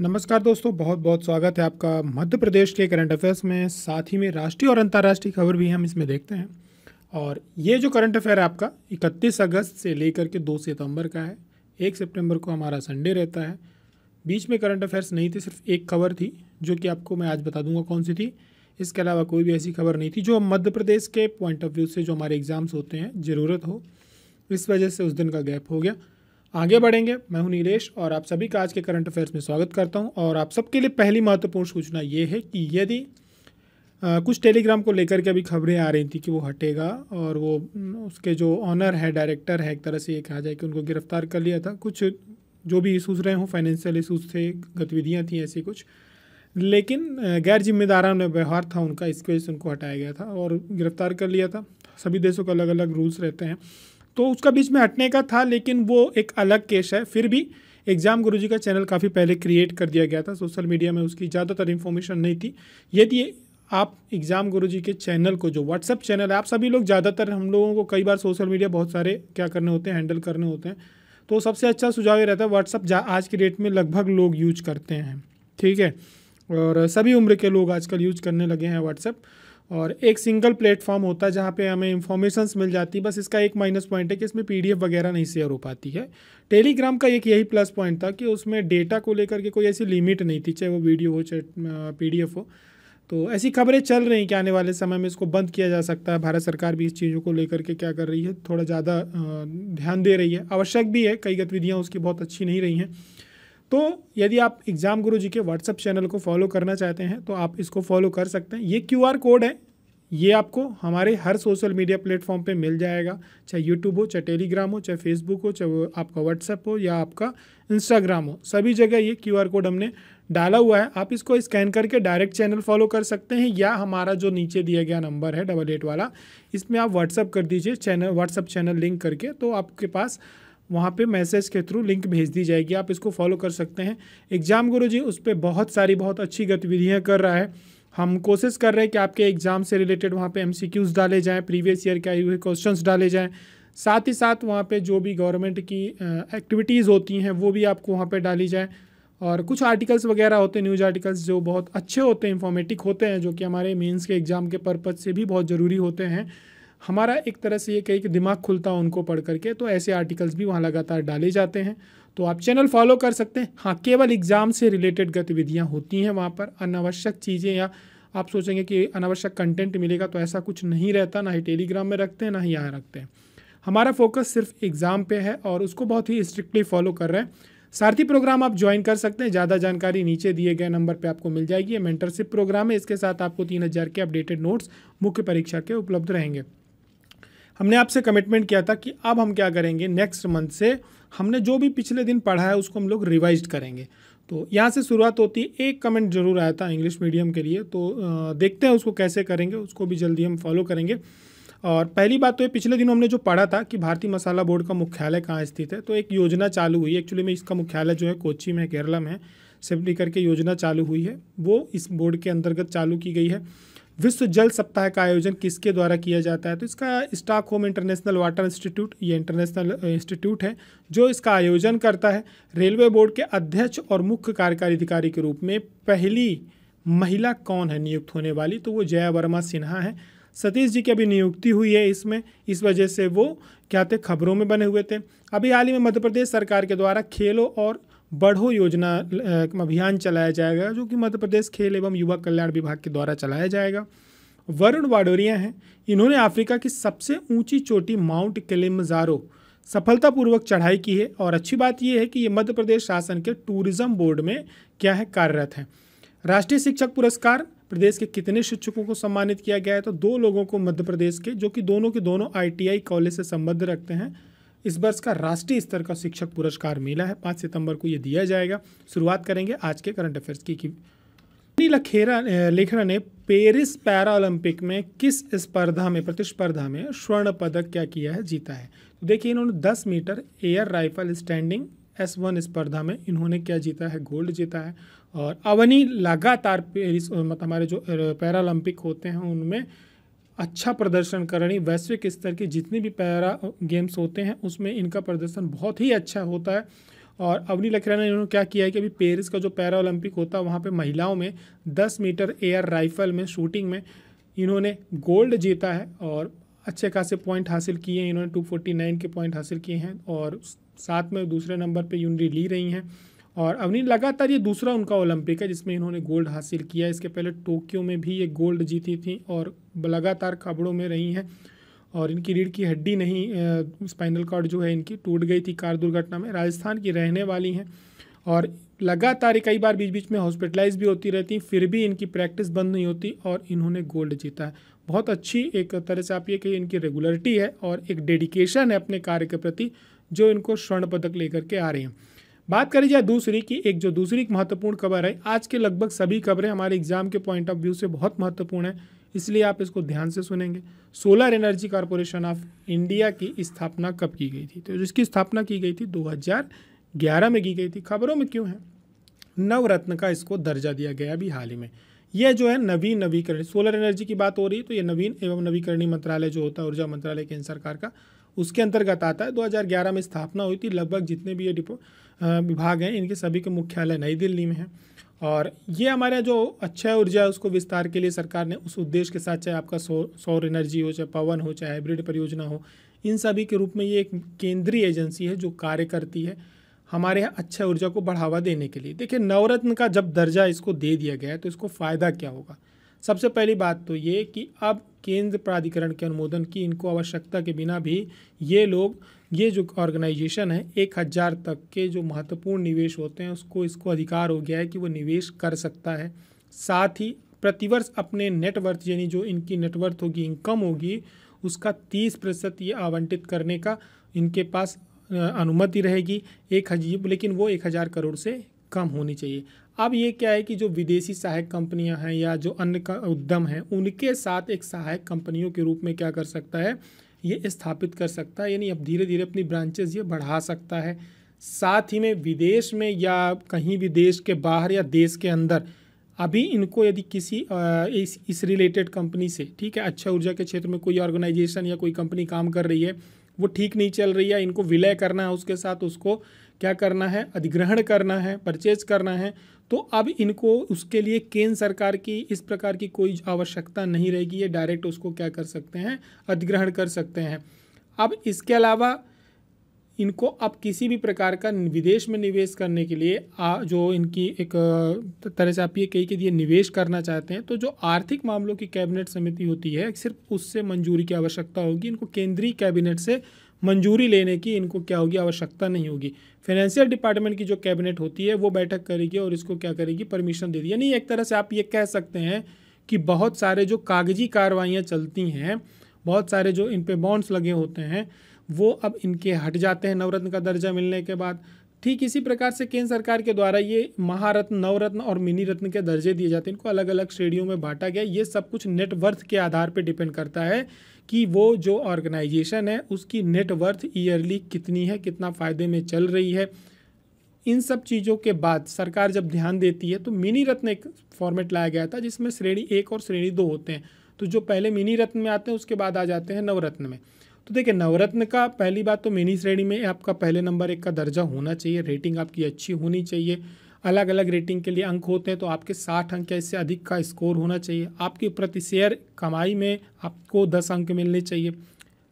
नमस्कार दोस्तों बहुत बहुत स्वागत है आपका मध्य प्रदेश के करंट अफेयर्स में, साथ ही में राष्ट्रीय और अंतर्राष्ट्रीय खबर भी हम इसमें देखते हैं। और ये जो करंट अफेयर है आपका 31 अगस्त से लेकर के 2 सितंबर का है। एक सितंबर को हमारा संडे रहता है। बीच में करंट अफेयर्स नहीं थे, सिर्फ़ एक खबर थी, जो कि आपको मैं आज बता दूँगा कौन सी थी। इसके अलावा कोई भी ऐसी खबर नहीं थी, जो मध्य प्रदेश के पॉइंट ऑफ़ व्यू से जो हमारे एग्ज़ाम्स होते हैं, ज़रूरत हो, इस वजह से उस दिन का गैप हो गया। आगे बढ़ेंगे। मैं हूँ नीलेश और आप सभी का आज के करंट अफेयर्स में स्वागत करता हूँ और आप सबके लिए पहली महत्वपूर्ण सूचना ये है कि यदि कुछ टेलीग्राम को लेकर के अभी खबरें आ रही थी कि वो हटेगा और वो उसके जो ऑनर है, डायरेक्टर है, एक तरह से ये कहा जाए कि उनको गिरफ़्तार कर लिया था। कुछ जो भी इशूज़ रहे हों, फाइनेंशियल इशूज़ थे, गतिविधियाँ थी, ऐसी कुछ। लेकिन गैर जिम्मेदाराना व्यवहार था उनका, इसकी वजह से उनको हटाया गया था और गिरफ़्तार कर लिया था। सभी देशों के अलग अलग रूल्स रहते हैं। तो उसका बीच में हटने का था, लेकिन वो एक अलग केस है। फिर भी एग्ज़ाम गुरुजी का चैनल काफ़ी पहले क्रिएट कर दिया गया था सोशल मीडिया में उसकी ज़्यादातर इन्फॉर्मेशन नहीं थी। यदि आप एग्ज़ाम गुरुजी के चैनल को, जो व्हाट्सअप चैनल है, आप सभी लोग ज़्यादातर हम लोगों को कई बार सोशल मीडिया बहुत सारे क्या करने होते हैं हैंडल करने होते हैं। तो सबसे अच्छा सुझाव ये रहता है व्हाट्सअप आज की डेट में लगभग लोग यूज़ करते हैं, ठीक है? और सभी उम्र के लोग आजकल यूज़ करने लगे हैं व्हाट्सअप और एक सिंगल प्लेटफॉर्म होता है जहाँ पे हमें इन्फॉर्मेशंस मिल जाती है। बस इसका एक माइनस पॉइंट है कि इसमें पीडीएफ वगैरह नहीं शेयर हो पाती है। टेलीग्राम का एक यही प्लस पॉइंट था कि उसमें डेटा को लेकर के कोई ऐसी लिमिट नहीं थी, चाहे वो वीडियो हो, चाहे पी हो। तो ऐसी खबरें चल रही हैं कि आने वाले समय में इसको बंद किया जा सकता है। भारत सरकार भी इस चीज़ों को लेकर के क्या कर रही है, थोड़ा ज़्यादा ध्यान दे रही है। आवश्यक भी है, कई गतिविधियाँ उसकी बहुत अच्छी नहीं रही हैं। तो यदि आप एग्ज़ाम गुरु जी के व्हाट्सअप चैनल को फॉलो करना चाहते हैं तो आप इसको फॉलो कर सकते हैं। ये क्यूआर कोड है। ये आपको हमारे हर सोशल मीडिया प्लेटफॉर्म पे मिल जाएगा, चाहे यूट्यूब हो, चाहे टेलीग्राम हो, चाहे फेसबुक हो, चाहे आपका व्हाट्सअप हो या आपका इंस्टाग्राम हो। सभी जगह ये क्यू कोड हमने डाला हुआ है। आप इसको स्कैन करके डायरेक्ट चैनल फॉलो कर सकते हैं, या हमारा जो नीचे दिया गया नंबर है डबल एट वाला, इसमें आप व्हाट्सअप कर दीजिए चैनल व्हाट्सअप चैनल लिंक करके तो आपके पास वहाँ पे मैसेज के थ्रू लिंक भेज दी जाएगी। आप इसको फॉलो कर सकते हैं। एग्ज़ाम गुरु जी, उस पर बहुत सारी, बहुत अच्छी गतिविधियाँ कर रहा है। हम कोशिश कर रहे हैं कि आपके एग्ज़ाम से रिलेटेड वहाँ पे एमसीक्यूज़ डाले जाएँ, प्रीवियस ईयर के आए हुए क्वेश्चंस डाले जाएँ। साथ ही साथ वहाँ पे जो भी गवर्नमेंट की एक्टिविटीज़ होती हैं, वो भी आपको वहाँ पे डाली जाए। और कुछ आर्टिकल्स वगैरह होते हैं, न्यूज़ आर्टिकल्स जो बहुत अच्छे होते हैं, इन्फॉर्मेटिक होते हैं, जो कि हमारे मेंस के एग्ज़ाम के पर्पज़ से भी बहुत ज़रूरी होते हैं। हमारा एक तरह से ये कहीं कि दिमाग खुलता है उनको पढ़ करके तो ऐसे आर्टिकल्स भी वहाँ लगातार डाले जाते हैं। तो आप चैनल फॉलो कर सकते हैं। हाँ केवल एग्ज़ाम से रिलेटेड गतिविधियाँ होती हैं वहाँ पर। अनावश्यक चीज़ें या आप सोचेंगे कि अनावश्यक कंटेंट मिलेगा तो ऐसा कुछ नहीं रहता, ना ही टेलीग्राम में रखते हैं, ना ही यहाँ रखते हैं। हमारा फोकस सिर्फ़ एग्ज़ाम पे है और उसको बहुत ही स्ट्रिक्टली फॉलो कर रहे हैं। सारथी प्रोग्राम आप ज्वाइन कर सकते हैं। ज़्यादा जानकारी नीचे दिए गए नंबर पे आपको मिल जाएगी। मेंटरशिप प्रोग्राम है। इसके साथ आपको तीन हज़ार के अपडेटेड नोट्स मुख्य परीक्षा के उपलब्ध रहेंगे। हमने आपसे कमिटमेंट किया था कि अब हम क्या करेंगे? नेक्स्ट मंथ से हमने जो भी पिछले दिन पढ़ा है, उसको हम लोग रिवाइज करेंगे। तो यहाँ से शुरुआत होती है एक कमेंट ज़रूर आया था इंग्लिश मीडियम के लिए तो देखते हैं उसको कैसे करेंगे, उसको भी जल्दी हम फॉलो करेंगे। और पहली बात तो ये, पिछले दिनों हमने जो पढ़ा था कि भारतीय मसाला बोर्ड का मुख्यालय कहाँ स्थित है तो एक योजना चालू हुई। एक्चुअली में इसका मुख्यालय जो है कोची में, केरला में सिम्पली करके योजना चालू हुई है। वो इस बोर्ड के अंतर्गत चालू की गई है। विश्व जल सप्ताह का आयोजन किसके द्वारा किया जाता है? तो इसका Stockholm international water institute, ये इंटरनेशनल इंस्टीट्यूट है, जो इसका आयोजन करता है। रेलवे बोर्ड के अध्यक्ष और मुख्य कार्यकारी अधिकारी के रूप में पहली महिला कौन है नियुक्त होने वाली? तो वो जया वर्मा सिन्हा है। सतीश जी की अभी नियुक्ति हुई है इसमें, इस वजह से वो क्या थे? खबरों में बने हुए थे। अभी हाल ही में मध्य प्रदेश सरकार के द्वारा खेलों और बढ़ो योजना अभियान चलाया जाएगा, जो कि मध्य प्रदेश खेल एवं युवा कल्याण विभाग के द्वारा चलाया जाएगा। वरुण वाडोरिया हैं। इन्होंने अफ्रीका की सबसे ऊँची चोटी माउंट किलिमजारो सफलतापूर्वक चढ़ाई की है और अच्छी बात यह है कि ये मध्य प्रदेश शासन के टूरिज़्म बोर्ड में क्या है, कार्यरत हैं। राष्ट्रीय शिक्षक पुरस्कार, प्रदेश के कितने शिक्षकों को सम्मानित किया गया है? तो दो लोगों को मध्य प्रदेश के, जो कि दोनों के दोनों आईटीआई कॉलेज से संबंध रखते हैं। इस वर्ष का राष्ट्रीय स्तर का शिक्षक पुरस्कार मिला है। पाँच सितंबर को ये दिया जाएगा। शुरुआत करेंगे आज के करंट अफेयर्स की लखेरा लेखरा ने पेरिस पैरा ओलंपिक में किस स्पर्धा में, प्रतिस्पर्धा में स्वर्ण पदक क्या किया है, जीता है? तो देखिए इन्होंने 10 metre air rifle standing S one स्पर्धा में इन्होंने क्या जीता है, गोल्ड जीता है। और अवनी लगातार पेरिस मतलब हमारे जो पैरा ओलंपिक होते हैं उनमें अच्छा प्रदर्शन कर रही वैश्विक स्तर के जितने भी पैरा गेम्स होते हैं, उसमें इनका प्रदर्शन बहुत ही अच्छा होता है। और अवनी लखेरा ने इन्होंने क्या किया है कि अभी पेरिस का जो पैरा ओलंपिक होता है, वहाँ पे महिलाओं में 10 मीटर एयर राइफल में, शूटिंग में इन्होंने गोल्ड जीता है और अच्छे खासे पॉइंट हासिल किए हैं। इन्होंने 249 के पॉइंट हासिल किए हैं और साथ में दूसरे नंबर पे यूनरी ली रही हैं। और अवनी लगातार ये दूसरा उनका ओलंपिक है, जिसमें इन्होंने गोल्ड हासिल किया इसके पहले टोक्यो में भी ये गोल्ड जीती थी और लगातार खबरों में रही हैं और इनकी रीढ़ की हड्डी नहीं स्पाइनल कॉर्ड जो है इनकी टूट गई थी कार दुर्घटना में। राजस्थान की रहने वाली हैं और लगातार कई बार बीच बीच में हॉस्पिटलाइज भी होती रहती फिर भी इनकी प्रैक्टिस बंद नहीं होती और इन्होंने गोल्ड जीता है। बहुत अच्छी एक तरह से आप ये कहिए, इनकी रेगुलरिटी है और एक डेडिकेशन है अपने कार्य के प्रति, जो इनको स्वर्ण पदक लेकर के आ रही हैं। बात करी जाए दूसरी की, एक जो दूसरी महत्वपूर्ण खबर है, आज के लगभग सभी खबरें हमारे एग्ज़ाम के पॉइंट ऑफ़ व्यू से बहुत महत्वपूर्ण है, इसलिए आप इसको ध्यान से सुनेंगे। Solar energy corporation of India की स्थापना कब की गई थी? तो जिसकी स्थापना की गई थी 2011 में की गई थी। खबरों में क्यों है? नवरत्न का इसको दर्जा दिया गया अभी हाल ही में। यह जो है नवीन नवीकरण सोलर एनर्जी की बात हो रही है तो ये नवीन एवं नवीकरणीय मंत्रालय जो होता है, ऊर्जा मंत्रालय केंद्र सरकार का, उसके अंतर्गत आता है। 2011 में स्थापना हुई थी, लगभग जितने भी ये डिपो विभाग हैं, इनके सभी के मुख्यालय नई दिल्ली में हैं। और ये हमारा जो अच्छा ऊर्जा है, उसको विस्तार के लिए सरकार ने उस उद्देश्य के साथ, चाहे आपका सौर सौर एनर्जी हो, चाहे पवन हो, चाहे हाइब्रिड परियोजना हो, इन सभी के रूप में ये एक केंद्रीय एजेंसी है जो कार्य करती है हमारे यहाँ अच्छा ऊर्जा को बढ़ावा देने के लिए। देखिए, नवरत्न का जब दर्जा इसको दे दिया गया है तो इसको फ़ायदा क्या होगा? सबसे पहली बात तो ये कि अब केंद्र प्राधिकरण के अनुमोदन की इनको आवश्यकता के बिना भी ये लोग, ये जो ऑर्गेनाइजेशन है, एक हज़ार तक के जो महत्वपूर्ण निवेश होते हैं, उसको, इसको अधिकार हो गया है कि वो निवेश कर सकता है। साथ ही प्रतिवर्ष अपने नेटवर्थ यानी जो इनकी नेटवर्थ होगी इनकम होगी, उसका तीस प्रतिशत ये आवंटित करने का इनके पास अनुमति रहेगी। एक हज़ार लेकिन वो एक हज़ार करोड़ से कम होनी चाहिए। अब ये क्या है कि जो विदेशी सहायक कंपनियाँ हैं या जो अन्य उद्यम हैं, उनके साथ एक सहायक कंपनियों के रूप में क्या कर सकता है? ये स्थापित कर सकता है, यानी अब धीरे धीरे अपनी ब्रांचेज ये बढ़ा सकता है। साथ ही में विदेश में या कहीं भी देश के बाहर या देश के अंदर, अभी इनको यदि किसी इस इस रिलेटेड कंपनी से, ठीक है अच्छा ऊर्जा के क्षेत्र में कोई ऑर्गेनाइजेशन या कोई कंपनी काम कर रही है, वो ठीक नहीं चल रही है, इनको विलय करना है उसके साथ, उसको क्या करना है? अधिग्रहण करना है परचेज करना है। तो अब इनको उसके लिए केंद्र सरकार की इस प्रकार की कोई आवश्यकता नहीं रहेगी। ये डायरेक्ट उसको क्या कर सकते हैं? अधिग्रहण कर सकते हैं। अब इसके अलावा इनको अब किसी भी प्रकार का विदेश में निवेश करने के लिए आ, जो इनकी एक तरह से आप ये कही कि ये निवेश करना चाहते हैं तो जो आर्थिक मामलों की कैबिनेट समिति होती है सिर्फ़ उससे मंजूरी की आवश्यकता होगी। इनको केंद्रीय कैबिनेट से मंजूरी लेने की इनको क्या होगी, आवश्यकता नहीं होगी। फाइनेंशियल डिपार्टमेंट की जो कैबिनेट होती है, वो बैठक करेगी और इसको क्या करेगी? परमिशन दे दी। यानी एक तरह से आप ये कह सकते हैं कि बहुत सारे जो कागज़ी कार्रवाइयाँ चलती हैं, बहुत सारे जो इन पे बॉन्ड्स लगे होते हैं, वो अब इनके हट जाते हैं। नवरत्न का दर्जा मिलने के बाद ठीक इसी प्रकार से केंद्र सरकार के द्वारा ये महारत्न, नवरत्न और मिनी रत्न के दर्जे दिए जाते हैं। इनको अलग अलग श्रेणियों में बांटा गया। ये सब कुछ नेटवर्थ के आधार पर डिपेंड करता है कि वो जो ऑर्गेनाइजेशन है, उसकी नेटवर्थ ईयरली कितनी है, कितना फ़ायदे में चल रही है। इन सब चीज़ों के बाद सरकार जब ध्यान देती है तो मिनी रत्न एक फॉर्मेट लाया गया था, जिसमें श्रेणी एक और श्रेणी दो होते हैं। तो जो पहले मिनी रत्न में आते हैं, उसके बाद आ जाते हैं नवरत्न में। तो देखिए, नवरत्न का पहली बात तो मिनी श्रेणी में आपका पहले नंबर एक का दर्जा होना चाहिए। रेटिंग आपकी अच्छी होनी चाहिए। अलग अलग रेटिंग के लिए अंक होते हैं तो आपके साठ अंक या इससे अधिक का स्कोर होना चाहिए। आपकी प्रति शेयर कमाई में आपको दस अंक मिलने चाहिए।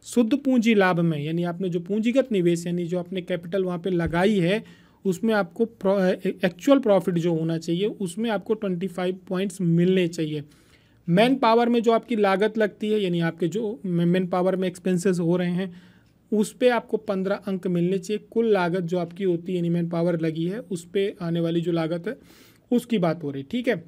शुद्ध पूंजी लाभ में, यानी आपने जो पूंजीगत निवेश, यानी जो आपने कैपिटल वहाँ पे लगाई है, उसमें आपको एक्चुअल प्रॉफिट जो होना चाहिए, उसमें आपको ट्वेंटी फाइव पॉइंट्स मिलने चाहिए। मैन पावर में जो आपकी लागत लगती है, यानी आपके जो मैन पावर में एक्सपेंसेस हो रहे हैं, उस पर आपको पंद्रह अंक मिलने चाहिए। कुल लागत जो आपकी होती है, यानी मैन पावर लगी है, उस पर आने वाली जो लागत है, उसकी बात हो रही ठीक है?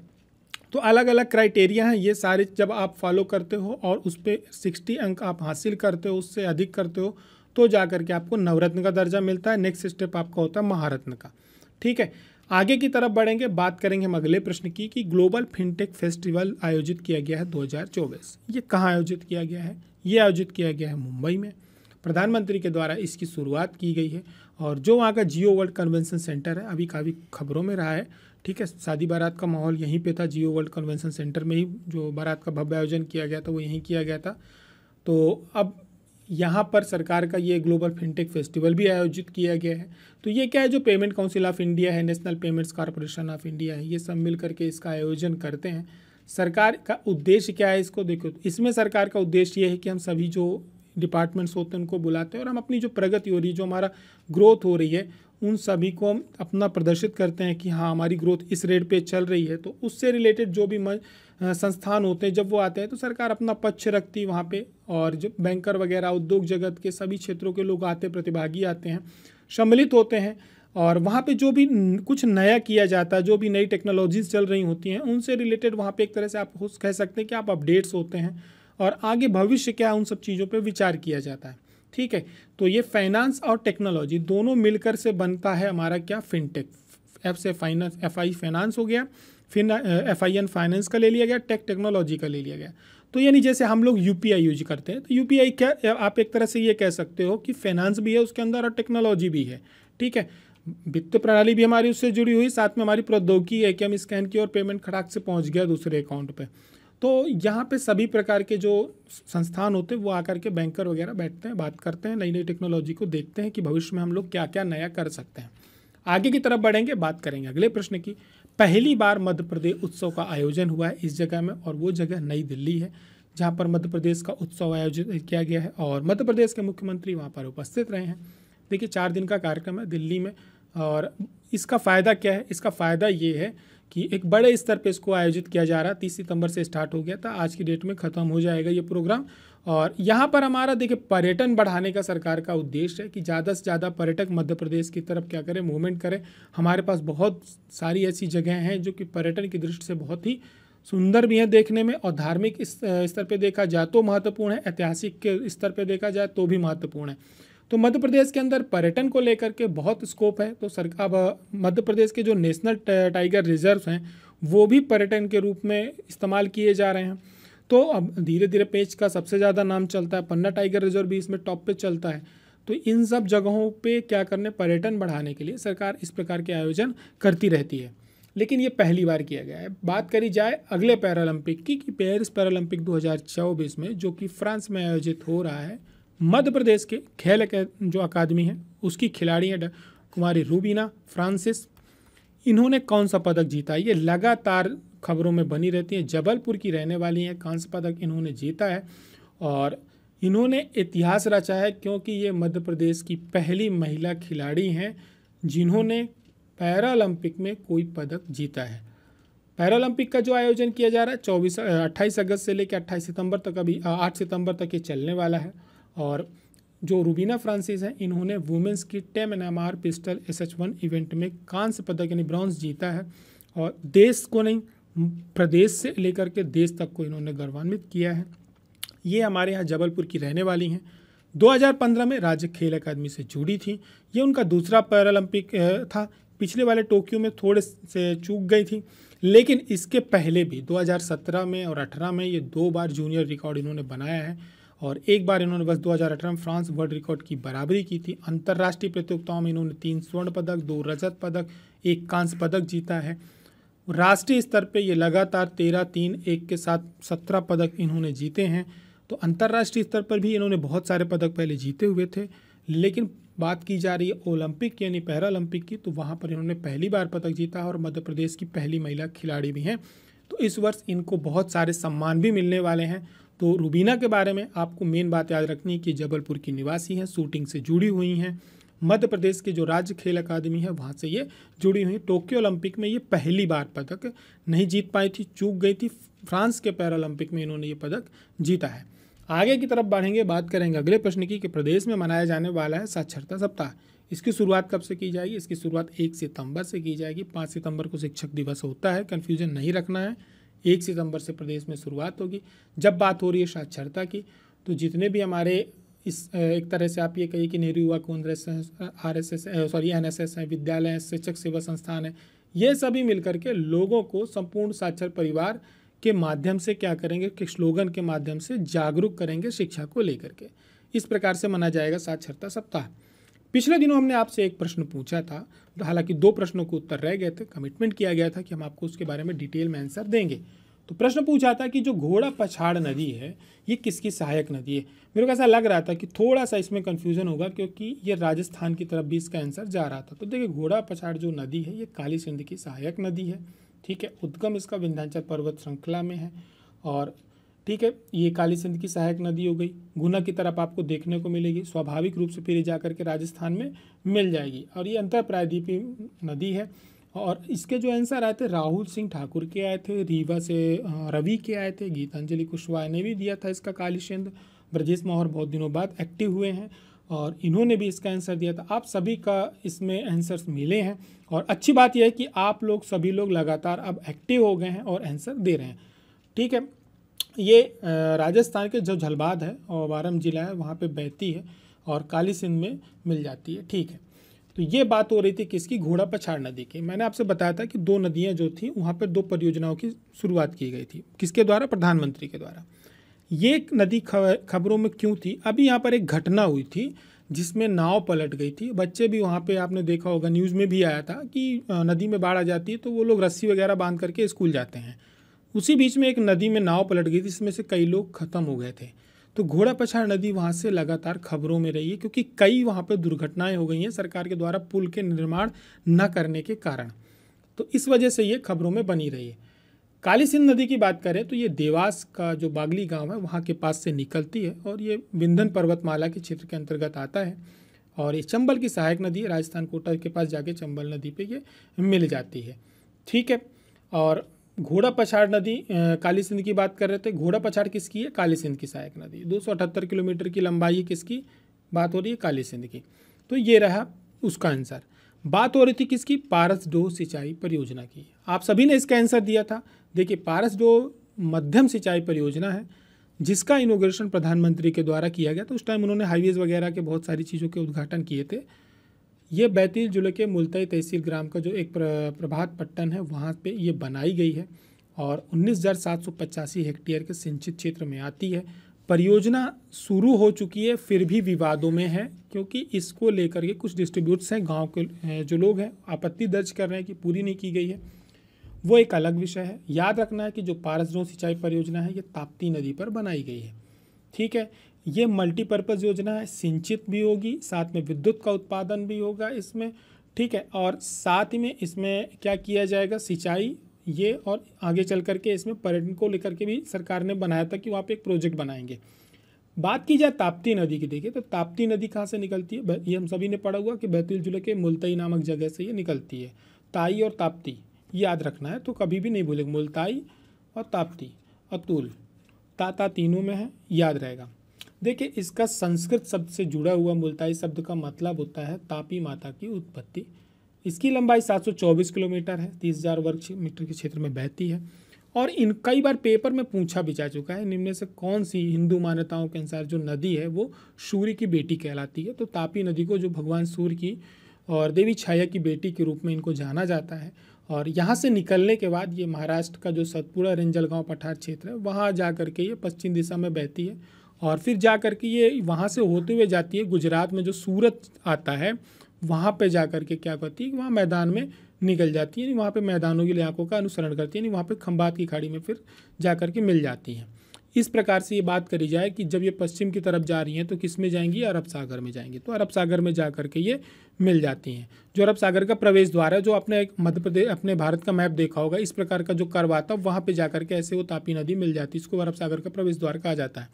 तो अलग अलग क्राइटेरिया हैं, ये सारे जब आप फॉलो करते हो और उस पर सिक्सटी अंक आप हासिल करते हो, उससे अधिक करते हो तो जा करके आपको नवरत्न का दर्जा मिलता है नेक्स्ट स्टेप आपका होता है महारत्न का, ठीक है? आगे की तरफ़ बढ़ेंगे, बात करेंगे हम अगले प्रश्न की कि ग्लोबल फिनटेक फेस्टिवल आयोजित किया गया है 2024 ये कहाँ आयोजित किया गया है? ये आयोजित किया गया है मुंबई में। प्रधानमंत्री के द्वारा इसकी शुरुआत की गई है और जो वहाँ का जियो वर्ल्ड कन्वेंशन सेंटर है, अभी काफ़ी खबरों में रहा है, ठीक है? शादी बारात का माहौल यहीं पे था, जियो वर्ल्ड कन्वेंशन सेंटर में ही जो बारात का भव्य आयोजन किया गया था, वो यहीं किया गया था। तो अब यहाँ पर सरकार का ये ग्लोबल फिनटेक फेस्टिवल भी आयोजित किया गया है। तो ये क्या है जो पेमेंट काउंसिल ऑफ़ इंडिया है, national payments corporation of India है, ये सब मिल करके इसका आयोजन करते हैं। सरकार का उद्देश्य क्या है इसको देखो, इसमें सरकार का उद्देश्य ये है कि हम सभी जो डिपार्टमेंट्स होते हैं उनको बुलाते हैं और हम अपनी जो प्रगति हो रही है, जो हमारा ग्रोथ हो रही है, उन सभी को हम अपना प्रदर्शित करते हैं कि हाँ हमारी ग्रोथ इस रेट पे चल रही है। तो उससे रिलेटेड जो भी संस्थान होते हैं, जब वो आते हैं तो सरकार अपना पक्ष रखती है वहाँ पे। और जो बैंकर वगैरह, उद्योग जगत के सभी क्षेत्रों के लोग आते प्रतिभागी आते हैं, सम्मिलित होते हैं। और वहाँ पे जो भी कुछ नया किया जाता है, जो भी नई टेक्नोलॉजीज़ चल रही होती हैं, उनसे रिलेटेड वहाँ पे एक तरह से आप कह सकते हैं कि आप अपडेट्स होते हैं। और आगे भविष्य क्या उन सब चीज़ों पे विचार किया जाता है। ठीक है? तो ये फाइनेंस और टेक्नोलॉजी दोनों मिलकर से बनता है हमारा क्या? फिनटेक एफ़ से फाइनेंस एफ़ आई फाइनेंस हो गया। फिर एफ़ आई एन फाइनेंस का ले लिया गया टेक टेक्नोलॉजी का ले लिया गया। तो यानी जैसे हम लोग यू पी आई यूज़ करते हैं तो यू पी आई क्या आप एक तरह से ये कह सकते हो कि फाइनेंस भी है उसके अंदर और टेक्नोलॉजी भी है, ठीक है? वित्त प्रणाली भी हमारी उससे जुड़ी हुई, साथ में हमारी प्रौद्योगिकी है कि हम स्कैन की और पेमेंट खड़ाक से पहुँच गया दूसरे अकाउंट पे। तो यहाँ पे सभी प्रकार के जो संस्थान होते हैं, वो आकर के बैंकर वगैरह बैठते हैं, बात करते हैं नई नई टेक्नोलॉजी को देखते हैं कि भविष्य में हम लोग क्या क्या नया कर सकते हैं। आगे की तरफ़ बढ़ेंगे, बात करेंगे अगले प्रश्न की। पहली बार मध्य प्रदेश उत्सव का आयोजन हुआ है इस जगह में और वो जगह नई दिल्ली है, जहाँ पर मध्य प्रदेश का उत्सव आयोजित किया गया है और मध्य प्रदेश के मुख्यमंत्री वहाँ पर उपस्थित रहे हैं। देखिए, चार दिन का कार्यक्रम है दिल्ली में और इसका फ़ायदा क्या है? इसका फ़ायदा ये है कि एक बड़े स्तर पे इसको आयोजित किया जा रहा है, तीस सितंबर से स्टार्ट हो गया था, आज की डेट में ख़त्म हो जाएगा ये प्रोग्राम और यहाँ पर हमारा देखिए, पर्यटन बढ़ाने का सरकार का उद्देश्य है कि ज़्यादा से ज़्यादा पर्यटक मध्य प्रदेश की तरफ़ क्या करें मूवमेंट करें। हमारे पास बहुत सारी ऐसी जगह हैं जो कि पर्यटन की दृष्टि से बहुत ही सुंदर भी हैं देखने में और धार्मिक स्तर पर देखा जाए तो महत्वपूर्ण है, ऐतिहासिक के स्तर पर देखा जाए तो भी महत्वपूर्ण है। तो मध्य प्रदेश के अंदर पर्यटन को लेकर के बहुत स्कोप है तो सरकार मध्य प्रदेश के जो नेशनल टाइगर रिज़र्व हैं, वो भी पर्यटन के रूप में इस्तेमाल किए जा रहे हैं। तो अब धीरे धीरे पेज का सबसे ज़्यादा नाम चलता है, पन्ना टाइगर रिज़र्व भी इसमें टॉप पे चलता है। तो इन सब जगहों पे क्या करने, पर्यटन बढ़ाने के लिए सरकार इस प्रकार के आयोजन करती रहती है। लेकिन ये पहली बार किया गया है। बात करी जाए अगले पैरालंपिक की, कि पेरिस पैरालंपिक 2024 में, जो कि फ्रांस में आयोजित हो रहा है, मध्य प्रदेश के खेल जो अकादमी है, उसकी खिलाड़ी है कुमारी रूबीना फ्रांसिस। इन्होंने कौन सा पदक जीता? ये लगातार खबरों में बनी रहती हैं। जबलपुर की रहने वाली हैं, कांस्य पदक इन्होंने जीता है और इन्होंने इतिहास रचा है क्योंकि ये मध्य प्रदेश की पहली महिला खिलाड़ी हैं जिन्होंने पैरालंपिक में कोई पदक जीता है। पैरालंपिक का जो आयोजन किया जा रहा है, चौबीस, अट्ठाईस अगस्त से लेकर अट्ठाईस सितंबर तक अभी आठ सितंबर तक ये चलने वाला है और जो रूबीना फ्रांसिस हैं, इन्होंने वुमेंस की ten N M R pistol S H one event में कांस्य पदक यानी ब्रॉन्ज जीता है और देश को नहीं प्रदेश से लेकर के देश तक को इन्होंने गौरवान्वित किया है। ये हमारे यहाँ जबलपुर की रहने वाली हैं। 2015 में राज्य खेल अकादमी से जुड़ी थी। ये उनका दूसरा पैरालंपिक था। पिछले वाले टोक्यो में थोड़े से चूक गई थी। लेकिन इसके पहले भी 2017 में और 18 में ये दो बार जूनियर रिकॉर्ड इन्होंने बनाया है। और एक बार इन्होंने बस 2018 में फ्रांस वर्ल्ड रिकॉर्ड की बराबरी की थी। अंतर्राष्ट्रीय प्रतियोगिताओं में इन्होंने तीन स्वर्ण पदक, दो रजत पदक, एक कांस्य पदक जीता है। राष्ट्रीय स्तर पे ये लगातार तेरह तीन एक के साथ सत्रह पदक इन्होंने जीते हैं। तो अंतर्राष्ट्रीय स्तर पर भी इन्होंने बहुत सारे पदक पहले जीते हुए थे। लेकिन बात की जा रही है ओलंपिक यानी पैरालंपिक की तो वहाँ पर इन्होंने पहली बार पदक जीता और मध्य प्रदेश की पहली महिला खिलाड़ी भी हैं। तो इस वर्ष इनको बहुत सारे सम्मान भी मिलने वाले हैं। तो रूबीना के बारे में आपको मेन बात याद रखनी है कि जबलपुर की निवासी हैं, शूटिंग से जुड़ी हुई हैं। मध्य प्रदेश के जो राज्य खेल अकादमी है, वहाँ से ये जुड़ी हुई टोक्यो ओलंपिक में ये पहली बार पदक नहीं जीत पाई थी, चूक गई थी। फ्रांस के पैरालंपिक में इन्होंने ये पदक जीता है। आगे की तरफ़ बढ़ेंगे, बात करेंगे अगले प्रश्न की कि प्रदेश में मनाया जाने वाला है साक्षरता सप्ताह। इसकी शुरुआत कब से की जाएगी? इसकी शुरुआत एक सितंबर से की जाएगी। पाँच सितंबर को शिक्षक दिवस होता है, कन्फ्यूज़न नहीं रखना है। एक सितंबर से प्रदेश में शुरुआत होगी। जब बात हो रही है साक्षरता की तो जितने भी हमारे इस एक तरह से आप ये कहिए कि नेहरू युवा Congress R S S sorry N S S है विद्यालय शिक्षक सेवा संस्थान है, ये सभी मिलकर के लोगों को संपूर्ण साक्षर परिवार के माध्यम से क्या करेंगे, कि स्लोगन के माध्यम से जागरूक करेंगे शिक्षा को लेकर के। इस प्रकार से मनाया जाएगा साक्षरता सप्ताह। पिछले दिनों हमने आपसे एक प्रश्न पूछा था, हालाँकि दो प्रश्नों के उत्तर रह गए थे कमिटमेंट किया गया था कि हम आपको उसके बारे में डिटेल में आंसर देंगे। तो प्रश्न पूछा था कि जो घोड़ा पछाड़ नदी है, ये किसकी सहायक नदी है? मेरे को ऐसा लग रहा था कि थोड़ा सा इसमें कन्फ्यूज़न होगा क्योंकि ये राजस्थान की तरफ़ भी इसका आंसर जा रहा था। तो देखिए, घोड़ा पछाड़ जो नदी है, ये काली सिंध की सहायक नदी है, ठीक है? उद्गम इसका विंध्याचल पर्वत श्रृंखला में है और, ठीक है, ये काली सिंध की सहायक नदी हो गई। गुना की तरफ़ आपको देखने को मिलेगी, स्वाभाविक रूप से फिर जा करके राजस्थान में मिल जाएगी। और ये अंतर प्रायद्वीपीय नदी है और इसके जो आंसर आए थे, राहुल सिंह ठाकुर के आए थे, रीवा से रवि के आए थे, गीतांजलि कुशवाहा ने भी दिया था इसका काली सिंध ब्रजेश माहौर बहुत दिनों बाद एक्टिव हुए हैं और इन्होंने भी इसका आंसर दिया था। आप सभी का इसमें आंसर्स मिले हैं और अच्छी बात यह है कि आप लोग, सभी लोग लगातार अब एक्टिव हो गए हैं और आंसर दे रहे हैं। ठीक है? ये राजस्थान के जो झलबाद है और वारम जिला है, वहाँ पे बहती है और काली सिंध में मिल जाती है। ठीक है? तो ये बात हो रही थी किसकी घोड़ा पछाड़ नदी की। मैंने आपसे बताया था कि दो नदियाँ जो थी, वहाँ पर दो परियोजनाओं की शुरुआत की गई थी। किसके द्वारा? प्रधानमंत्री के द्वारा। ये नदी खबरों में क्यों थी? अभी यहाँ पर एक घटना हुई थी, जिसमें नाव पलट गई थी। बच्चे भी वहाँ पे, आपने देखा होगा, न्यूज़ में भी आया था कि नदी में बाढ़ आ जाती है तो वो लोग रस्सी वगैरह बाँध करके स्कूल जाते हैं। उसी बीच में एक नदी में नाव पलट गई थी, जिसमें से कई लोग ख़त्म हो गए थे। तो घोड़ा पछाड़ नदी वहाँ से लगातार खबरों में रही है, क्योंकि कई वहाँ पर दुर्घटनाएँ हो गई हैं सरकार के द्वारा पुल के निर्माण न करने के कारण। तो इस वजह से ये खबरों में बनी रही है। काली सिंध नदी की बात करें तो ये देवास का जो बागली गाँव है, वहाँ के पास से निकलती है और ये विंधन पर्वतमाला के क्षेत्र के अंतर्गत आता है और ये चंबल की सहायक नदी राजस्थान कोटा के पास जाके चंबल नदी पे ये मिल जाती है। ठीक है, और घोड़ा पछाड़ नदी काली सिंध की बात कर रहे थे। घोड़ा पछाड़ किसकी है? काली सिंध की सहायक नदी। दो सौ अठहत्तर किलोमीटर की लंबाई किसकी? बात हो रही है काली सिंध की। तो ये रहा उसका आंसर। बात हो रही थी किसकी? पारस डो सिंचाई परियोजना की। आप सभी ने इसका आंसर दिया था। देखिए, पारस डो मध्यम सिंचाई परियोजना है, जिसका इनोग्रेशन प्रधानमंत्री के द्वारा किया गया तो उस टाइम उन्होंने हाईवेज वगैरह के बहुत सारी चीज़ों के उद्घाटन किए थे। ये बैतूल ज़िले के मुल्तई तहसील ग्राम का जो एक प्रभात पट्टन है, वहाँ पे ये बनाई गई है और उन्नीस हेक्टेयर के सिंचित क्षेत्र में आती है। परियोजना शुरू हो चुकी है, फिर भी विवादों में है, क्योंकि इसको लेकर के कुछ डिस्ट्रीब्यूट्स हैं, गाँव के जो लोग हैं, आपत्ति दर्ज कर रहे हैं कि पूरी नहीं की गई है। वो एक अलग विषय है। याद रखना है कि जो पारसड्रो सिंचाई परियोजना है, ये ताप्ती नदी पर बनाई गई है। ठीक है ये मल्टीपर्पज़ योजना है सिंचित भी होगी, साथ में विद्युत का उत्पादन भी होगा इसमें, ठीक है? और साथ ही में इसमें क्या किया जाएगा? सिंचाई, ये और आगे चल करके इसमें पर्यटन को लेकर के भी सरकार ने बनाया था कि वहाँ पे एक प्रोजेक्ट बनाएँगे। बात की जाए ताप्ती नदी की, देखिए तो ताप्ती नदी कहाँ से निकलती है? ये हम सभी ने पढ़ा हुआ कि बैतूल ज़िले के मुल्तई नामक जगह से ये निकलती है। ताई और ताप्ती, याद रखना है तो कभी भी नहीं भूलेंगे। मुल्ताई और ताप्ती, अतुल, ताता तीनों में है, याद रहेगा। देखिए, इसका संस्कृत शब्द से जुड़ा हुआ मुल्ताई शब्द का मतलब होता है तापी माता की उत्पत्ति। इसकी लंबाई 724 किलोमीटर है, तीस हज़ार वर्ग मीटर के क्षेत्र में बहती है। और इन कई बार पेपर में पूछा भी जा चुका है निम्न से कौन सी हिंदू मान्यताओं के अनुसार जो नदी है, वो सूर्य की बेटी कहलाती है। तो तापी नदी को जो भगवान सूर्य की और देवी छाया की बेटी के रूप में इनको जाना जाता है। और यहाँ से निकलने के बाद ये महाराष्ट्र का जो सतपुड़ा रेंजलगांव पठार क्षेत्र है, वहाँ जा कर के ये पश्चिम दिशा में बहती है। और फिर जा कर के ये वहाँ से होते हुए जाती है गुजरात में जो सूरत आता है, वहाँ पे जा कर के क्या करती है वहाँ मैदान में निकल जाती है, यानी वहाँ पे मैदानों की इलाकों का अनुसरण करती है, यानी वहाँ पे खम्बात की खाड़ी में फिर जा कर के मिल जाती हैं। इस प्रकार से ये बात करी जाए कि जब ये पश्चिम की तरफ़ जा रही हैं तो किसमें जाएँगी? अरब सागर में जाएँगी। तो अरब सागर में जा कर के ये मिल जाती हैं। जो अरब सागर का प्रवेश द्वार है, जो अपने एक मध्य प्रदेश, अपने भारत का मैप देखा होगा, इस प्रकार का जो कर्व आता है, वहाँ पर जा कर के ऐसे वो तापी नदी मिल जाती है, इसको अरब सागर का प्रवेश द्वार कहा जाता है।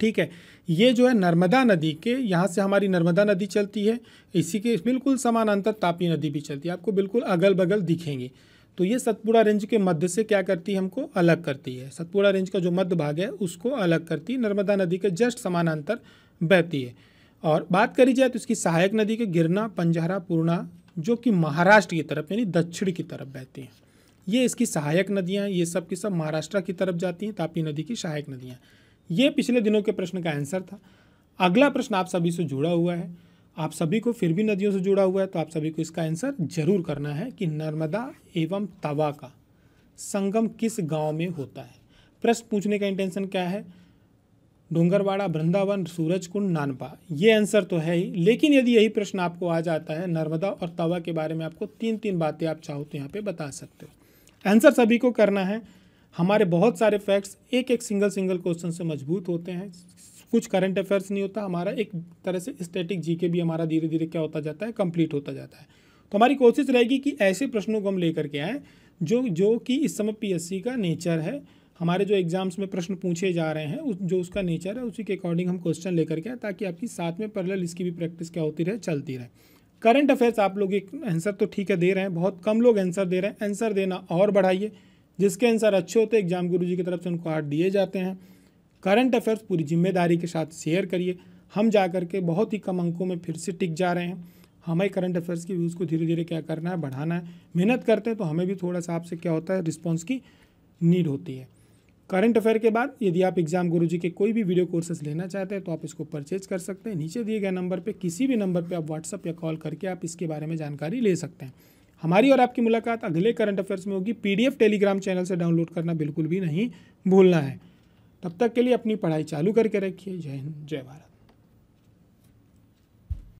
ठीक है। ये जो है नर्मदा नदी के, यहाँ से हमारी नर्मदा नदी चलती है, इसी के बिल्कुल समानांतर तापी नदी भी चलती है। आपको बिल्कुल अगल बगल दिखेंगी। तो ये सतपुड़ा रेंज के मध्य से क्या करती है, हमको अलग करती है। सतपुड़ा रेंज का जो मध्य भाग है, उसको अलग करती है, नर्मदा नदी के जस्ट समानांतर बहती है। और बात करी जाए तो इसकी सहायक नदी के गिरना, पंजहरा, पूर्णा, जो कि महाराष्ट्र की तरफ़, यानी दक्षिण की तरफ़ बहती हैं। ये इसकी सहायक नदियाँ ये सब की सब महाराष्ट्र की तरफ़ जाती हैं, तापी नदी की सहायक नदियाँ। ये पिछले दिनों के प्रश्न का आंसर था। अगला प्रश्न आप सभी से जुड़ा हुआ है। आप सभी को फिर भी नदियों से जुड़ा हुआ है तो आप सभी को इसका आंसर ज़रूर करना है कि नर्मदा एवं तवा का संगम किस गाँव में होता है? प्रश्न पूछने का इंटेंशन क्या है? डोंगरवाड़ा, वृंदावन, सूरजकुंड, नानपा। ये आंसर तो है ही, लेकिन यदि यही प्रश्न आपको आ जाता है, नर्मदा और तवा के बारे में आपको तीन तीन बातें आप चाहो तो यहाँ पे बता सकते हो। आंसर सभी को करना है। हमारे बहुत सारे फैक्ट्स एक एक सिंगल सिंगल क्वेश्चन से मज़बूत होते हैं। कुछ करंट अफेयर्स नहीं होता, हमारा एक तरह से स्टैटिक जी के भी हमारा धीरे धीरे क्या होता जाता है कंप्लीट होता जाता है। तो हमारी कोशिश रहेगी कि ऐसे प्रश्नों को हम लेकर के आएँ, जो जो कि इस समय पीएससी का नेचर है। हमारे जो एग्ज़ाम्स में प्रश्न पूछे जा रहे हैं, उस, जो उसका नेचर है, उसी के अकॉर्डिंग हम क्वेश्चन लेकर के आए, ताकि आपकी साथ में पैरेलल इसकी भी प्रैक्टिस क्या होती रहे, चलती रहे। करंट अफेयर्स आप लोग एक आंसर तो ठीक है दे रहे हैं, बहुत कम लोग आंसर दे रहे हैं आंसर देना और बढ़ाइए। जिसके आंसर अच्छे होते एग्ज़ाम गुरु जी की तरफ़ से उनको आर्ट दिए जाते हैं। करंट अफेयर्स पूरी ज़िम्मेदारी के साथ शेयर करिए। हम जा करके बहुत ही कम अंकों में फिर से टिक जा रहे हैं। हमें करंट अफेयर्स की व्यूज़ को धीरे धीरे क्या करना है, बढ़ाना है। मेहनत करते हैं तो हमें भी थोड़ा सा आपसे क्या होता है रिस्पॉन्स की नीड होती है। करंट अफेयर के बाद यदि आप एग्ज़ाम गुरु जी के कोई भी वीडियो कोर्सेज लेना चाहते हैं तो आप इसको परचेज कर सकते हैं। नीचे दिए गए नंबर पे किसी भी नंबर पे आप व्हाट्सअप या कॉल करके आप इसके बारे में जानकारी ले सकते हैं। हमारी और आपकी मुलाकात अगले करंट अफेयर्स में होगी। पीडीएफ टेलीग्राम चैनल से डाउनलोड करना बिल्कुल भी नहीं भूलना है। तब तक के लिए अपनी पढ़ाई चालू करके रखिए। जय हिंद, जय भारत।